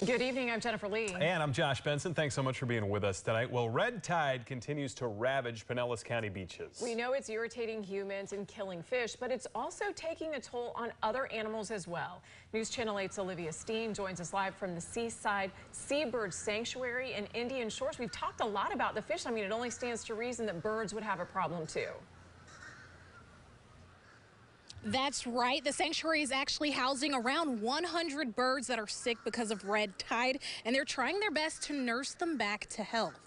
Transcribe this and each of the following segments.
Good evening, I'm Jennifer Lee. And I'm Josh Benson. Thanks so much for being with us tonight. Well, red tide continues to ravage Pinellas County beaches. We know it's irritating humans and killing fish, but it's also taking a toll on other animals as well. News Channel 8's Olivia Steen joins us live from the Seaside Seabird Sanctuary in Indian Shores. We've talked a lot about the fish. I mean, it only stands to reason that birds would have a problem too. That's right. The sanctuary is actually housing around 100 birds that are sick because of red tide, and they're trying their best to nurse them back to health.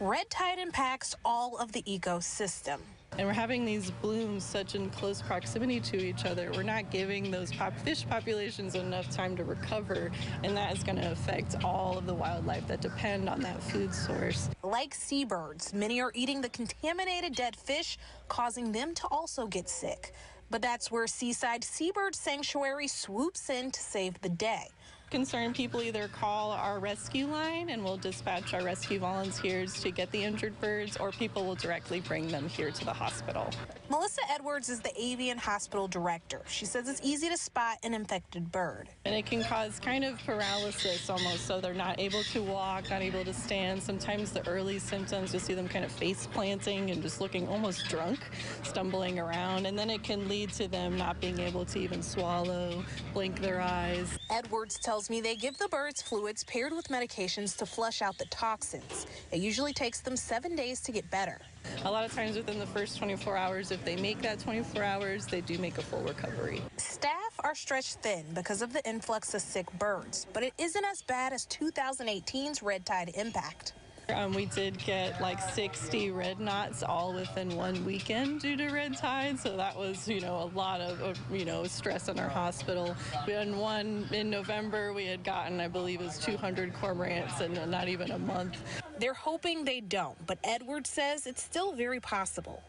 Red tide impacts all of the ecosystem. And we're having these blooms such in close proximity to each other. We're not giving those pop fish populations enough time to recover, and that is going to affect all of the wildlife that depend on that food source. Like seabirds, many are eating the contaminated dead fish, causing them to also get sick. But that's where Seaside Seabird Sanctuary swoops in to save the day. Concerned people either call our rescue line and we'll dispatch our rescue volunteers to get the injured birds, or people will directly bring them here to the hospital. Melissa Edwards is the avian hospital director. She says it's easy to spot an infected bird. And it can cause kind of paralysis almost, so they're not able to walk, not able to stand. Sometimes the early symptoms, you'll see them kind of face planting and just looking almost drunk, stumbling around, and then it can lead to them not being able to even swallow, blink their eyes. Edwards tells tells me they give the birds fluids paired with medications to flush out the toxins. It usually takes them seven days to get better. A lot of times within the first 24 hours, if they make that 24 hours, they do make a full recovery. Staff are stretched thin because of the influx of sick birds, but it isn't as bad as 2018's red tide impact. Um, we did get like 60 red knots all within one weekend due to red tide, so that was, you know, a lot of, of you know, stress in our hospital. We had one in November, we had gotten, I believe, it was 200 cormorants in not even a month. They're hoping they don't, but Edwards says it's still very possible.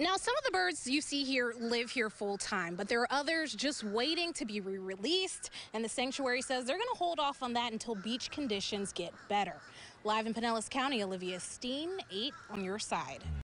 Now, some of the birds you see here live here full time, but there are others just waiting to be re released. And the sanctuary says they're going to hold off on that until beach conditions get better. Live in Pinellas County, Olivia Steen, 8 on your side.